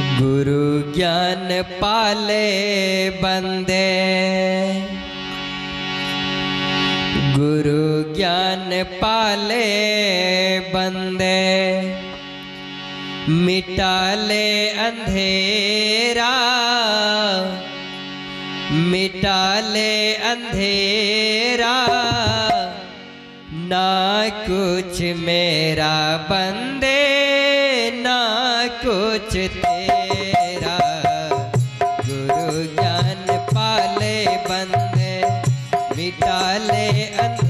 गुरु ज्ञान पाले बंदे। गुरु ज्ञान पाले बंदे। मिटाले अंधेरा। मिटाले अंधेरा। ना कुछ मेरा बंद निकाले अंधेरे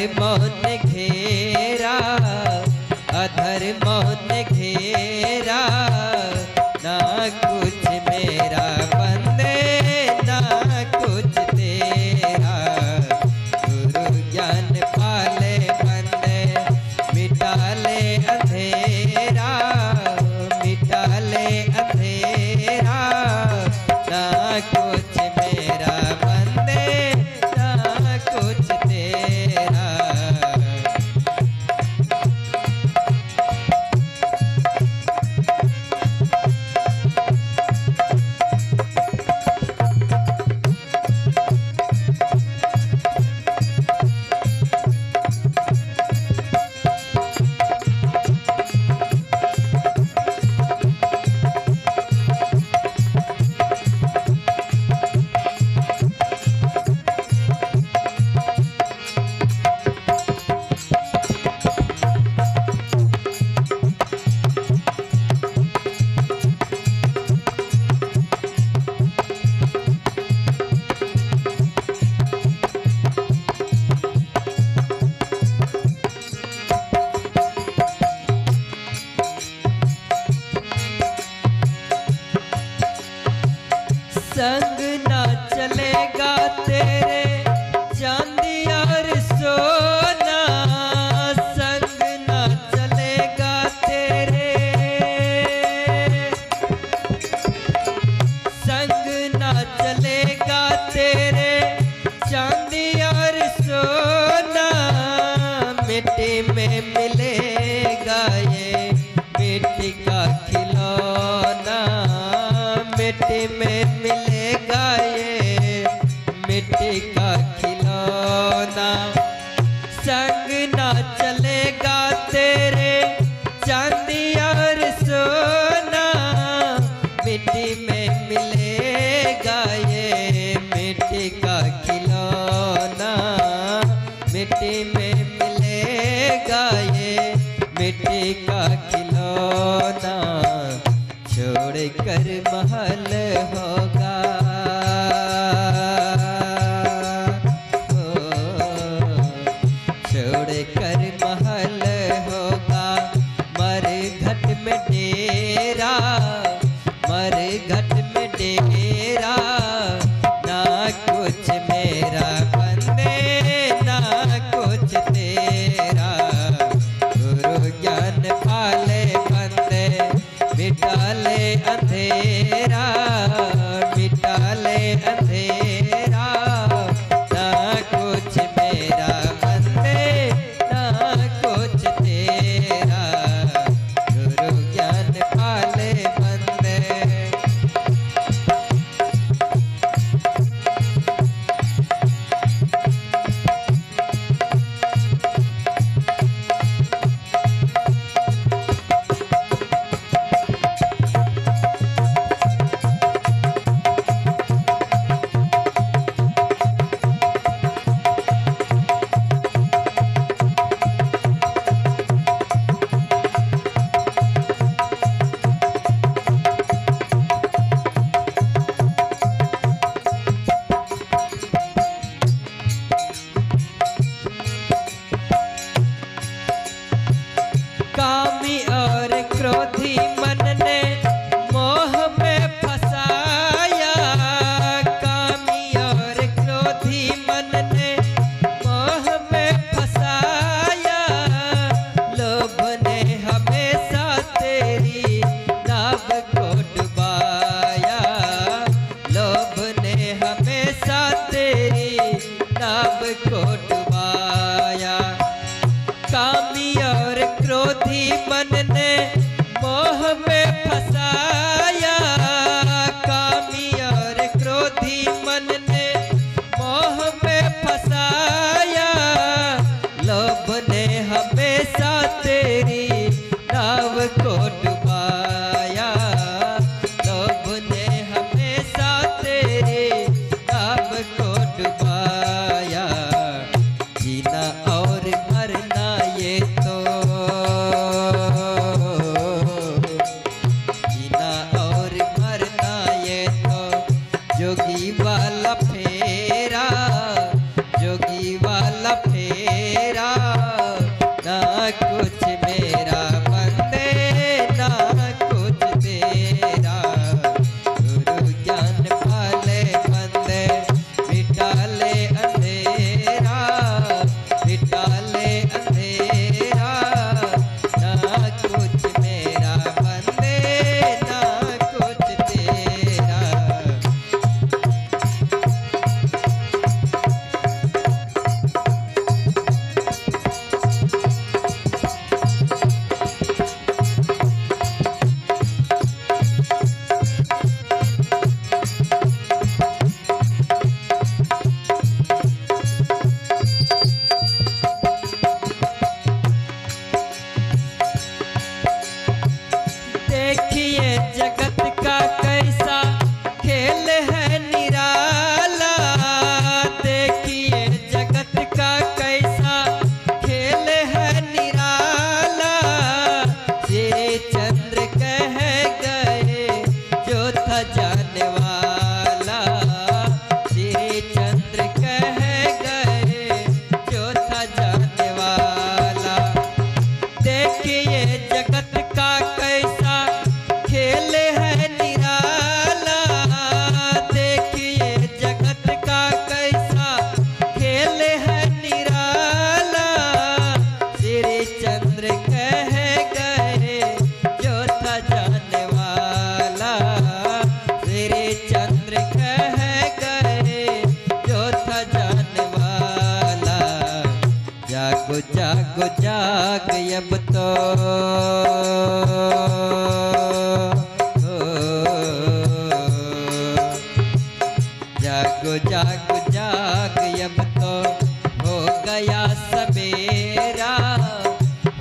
अधर्म ने घेरा अधर्म ने घेरा ना कुछ संग ना चलेगा तेरे चांदी और सोना। संग ना चलेगा तेरे। संग ना चलेगा तेरे चांदी और सोना। मिट्टी में मिल बहल होगा। कुछ जागो जाग अब तो। जागो जाग जाग अब तो। हो गया सवेरा,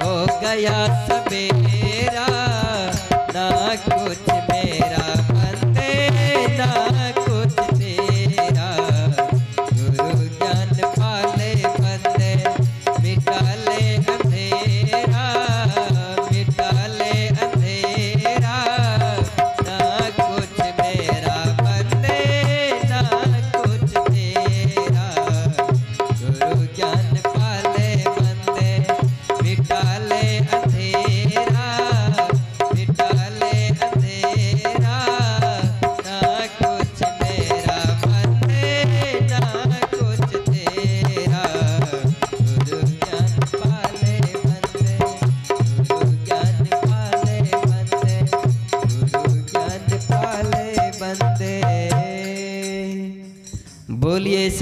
हो गया सवेरा, ना कुछ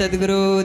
सदगुरु